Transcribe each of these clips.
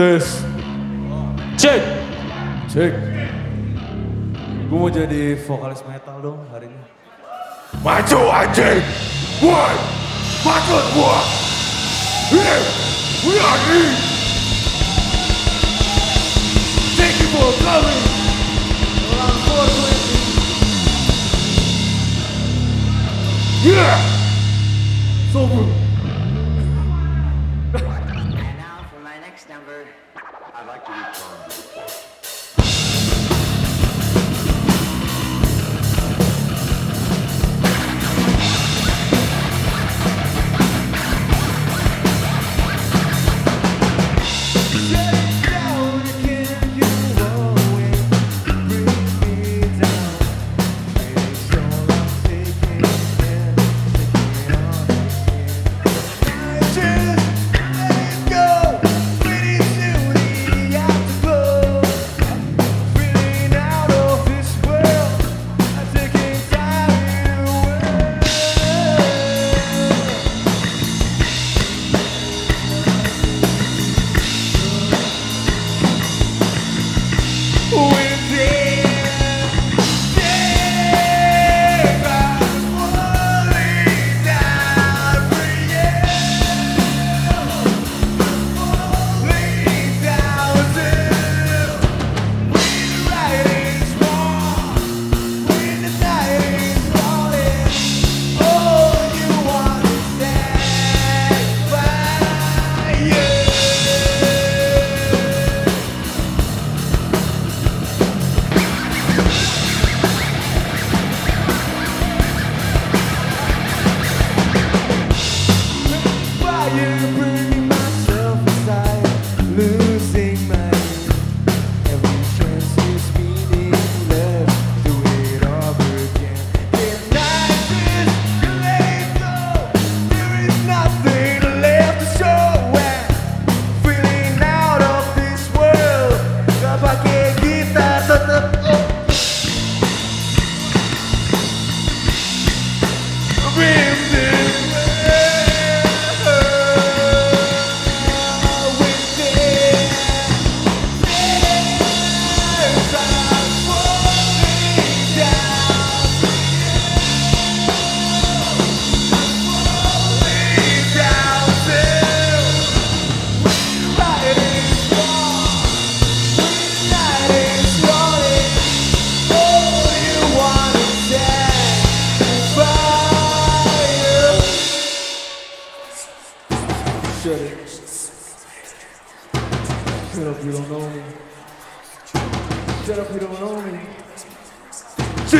Tes. Cek. Cek. Gue mau jadi vokalis metal dong hari ini. Maju anjing! Woi! Maju gua! Are in! Thank you for coming! Yeah! It's over.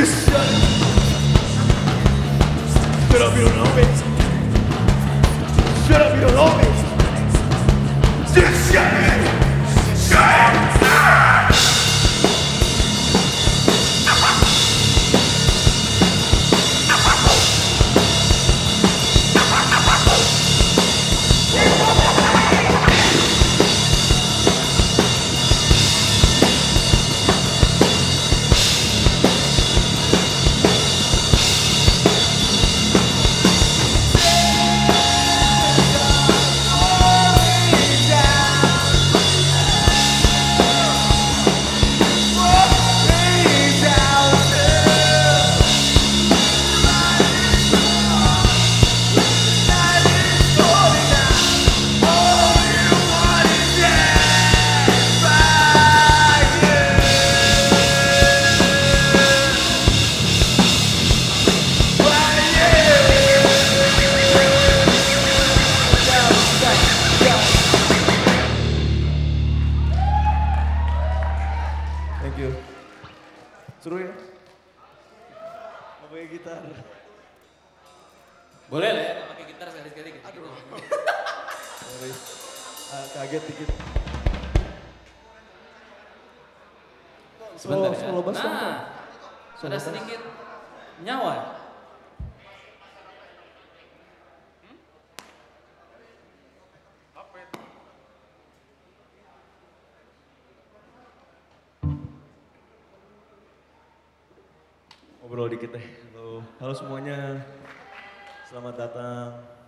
Peace. Sebentar Solo- ya. nah, ada bass. sedikit nyawa. Ngobrol dikit deh. Halo, halo semuanya. Selamat datang.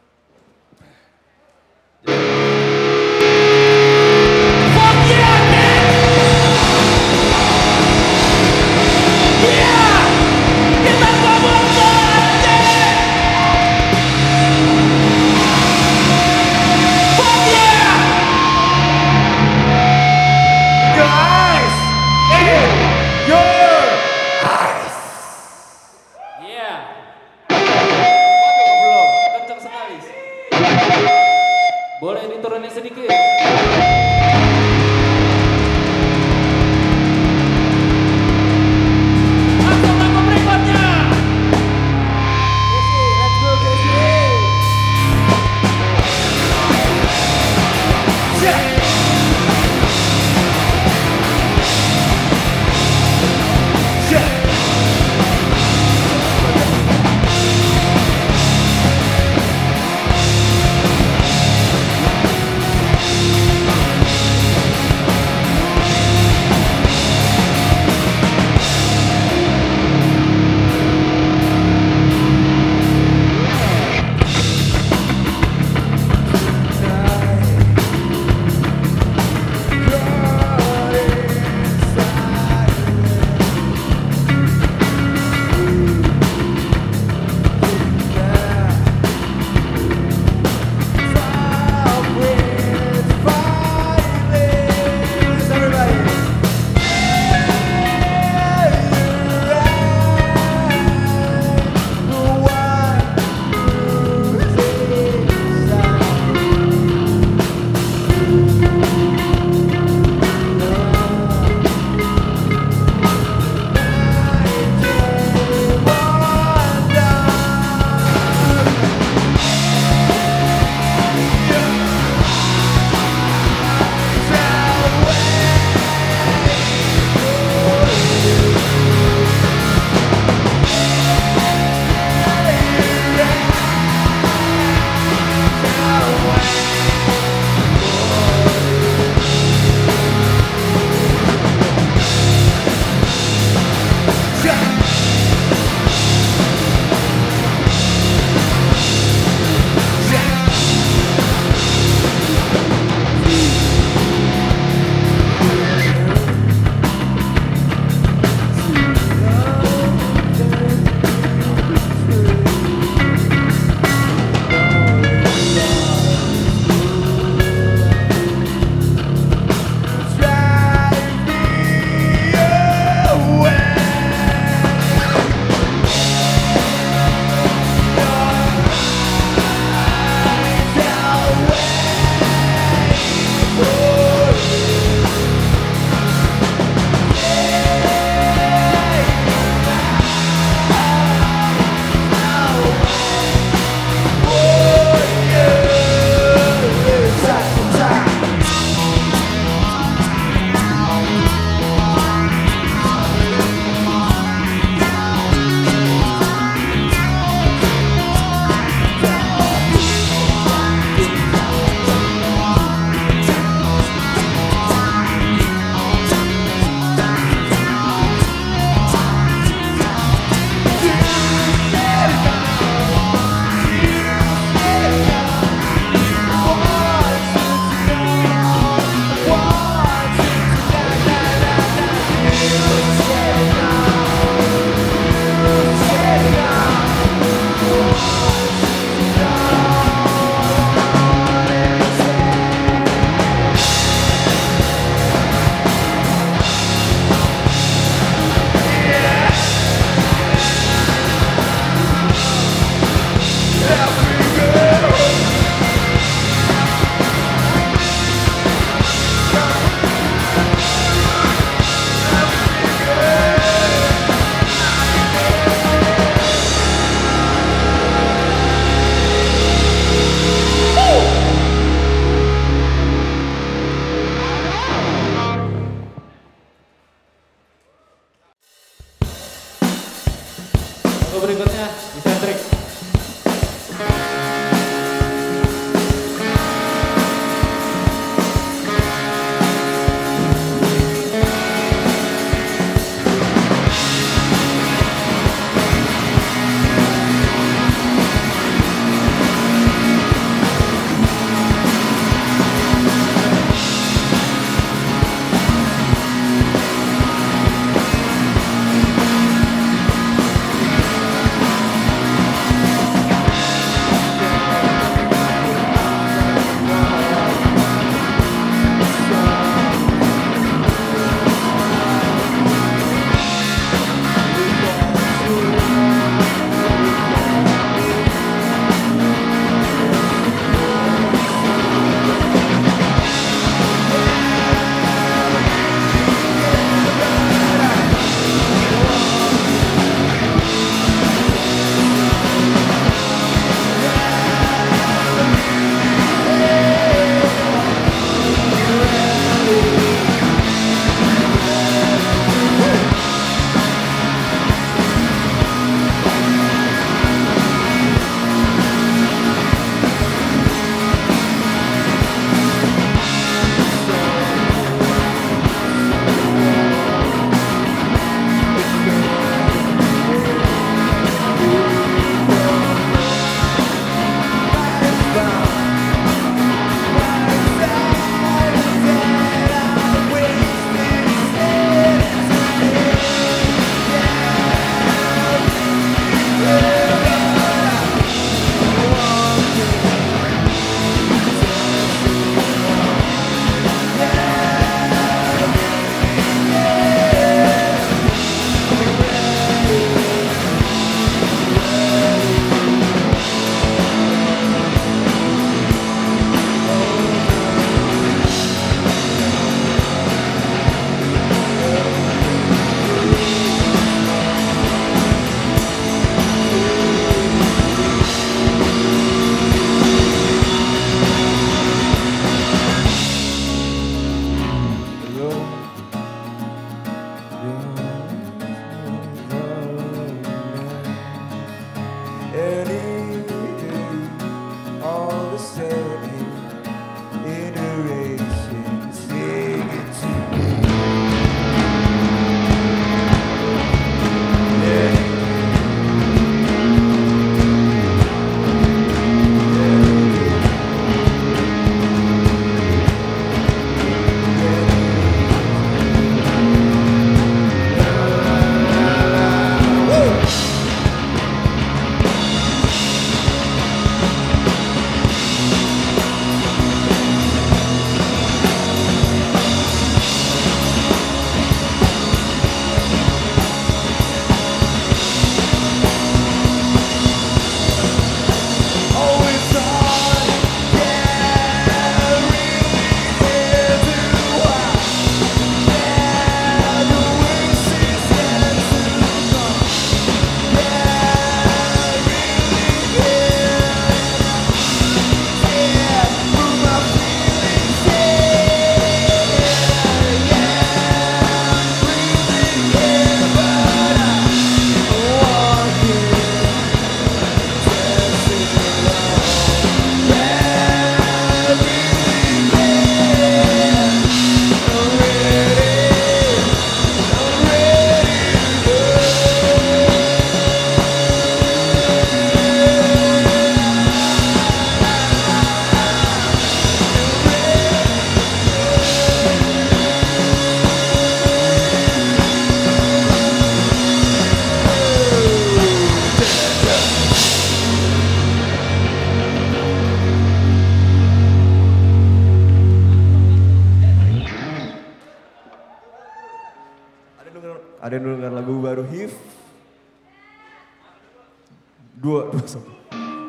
Dua, dua, sorry.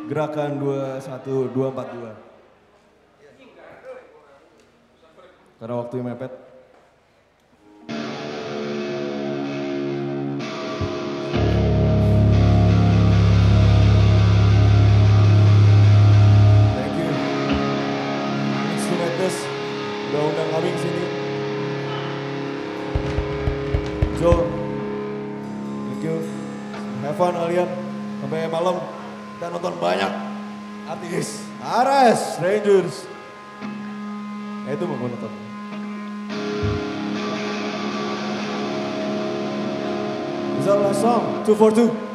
Gerakan dua, satu, dua, empat, dua. Karena waktunya mepet. Yes. Aras Rangers. Edo mo muna to. Is that the last song? 242.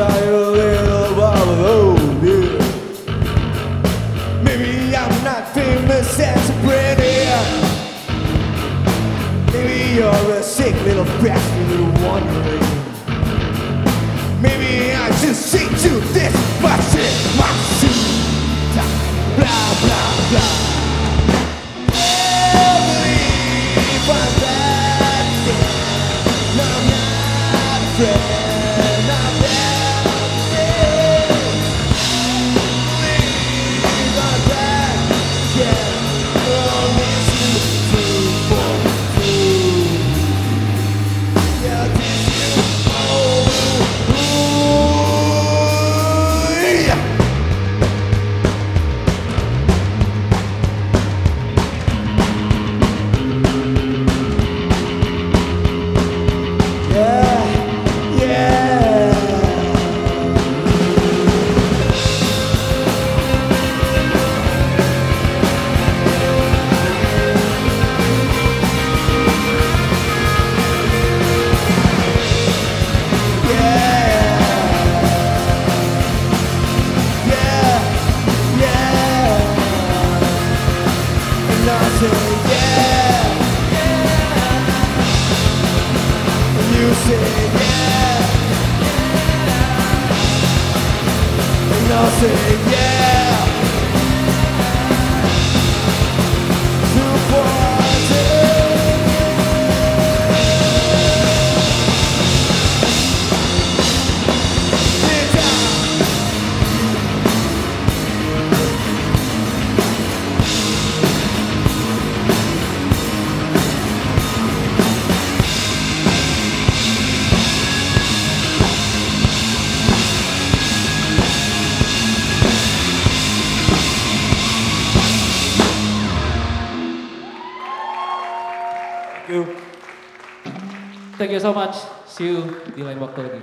A little. Maybe I'm not famous and so pretty. Maybe you're a sick little bastard little wondering. Maybe I just see to this much in my. Blah blah blah. Thank you. So much. See you di lain waktu lagi.